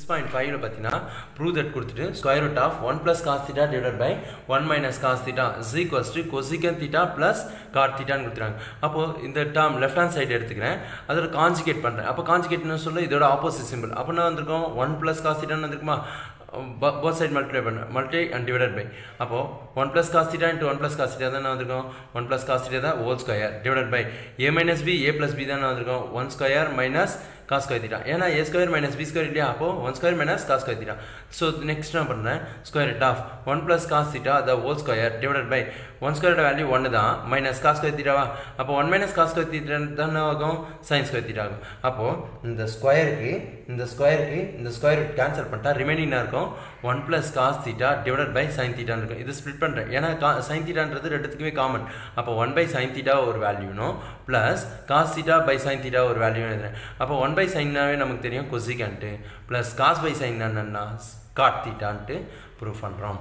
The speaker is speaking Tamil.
சிக்ஸ் பாயிண்ட் ஃபைவ்ல பார்த்தீங்கன்னா ப்ரூவ் தட் கொடுத்துட்டு square root of one plus cos theta divide by one minus cos theta is equals to cosec theta plus cot தீட்டான்னு கொடுத்துறாங்க அப்போது இந்த டேர்ம் லெஃப்ட் ஹேண்ட் சைடு எடுத்துக்கிறேன். அதோட காஞ்சிகேட் பண்ணுறேன் அப்போ காஞ்சிகேட்னு சொல்ல இதோட ஆப்போசிட் சிம்பிள் அப்போ என்ன வந்திருக்கோம்? ஒன் ப்ளஸ் காஸ் தீட்டான்னு வந்திருக்குமா? போத் சைடு மல்டிப்ளை பண்ண மல்டி அண்ட் டிவைடட் பை அப்போது one plus cos theta into one plus cos theta தான் வந்திருக்கோம் ஒன் ப்ளஸ் காஸ் தீட்டா தான் whole square divided by a minus b a plus b தான் வந்திருக்கோம் one square minus cos square theta ஏன்னா a square minus b square இல்லையா அப்போ one square minus cos square theta so next நான் பண்ணுறேன் square root of one plus cos theta the whole square divided by one ஸ்கொயரோட வேல்யூ ஒன்று தான் மைனஸ் காஸ் ஸ்கொயர் தீட்டாவா அப்போ one minus cos square theta தானே ஆகும் சைன் ஸ்கொயர் தீட்டா ஆகும் அப்போது இந்த ஸ்கொயருக்கு இந்த ஸ்கொயருக்கு இந்த ஸ்கொயர் ரூட் கேன்சல் பண்ணிட்டா ரிமைனிங் இருக்கும் one plus cos theta divided by sine தீட்டான்னு இருக்கும். இது ஸ்ப்ளிட் பண்ணுறேன் ஏன்னா கா சைன் தீட்டான்றது ரெண்டுத்துக்குமே காமன் அப்போ ஒன் பை சைன் தீட்டா ஒரு வேல்யூனும் plus cos theta by sine theta ஒரு வேல்யூன்னு எழுதுறேன். அப்போ ஒன் பை சைன்னாவே நமக்கு தெரியும் கொசிகான்ட்டு ப்ளஸ் காஸ் பை சைன் என்னன்னா காட் தீட்டான்ட்டு ப்ரூவ் பண்ணுறோம்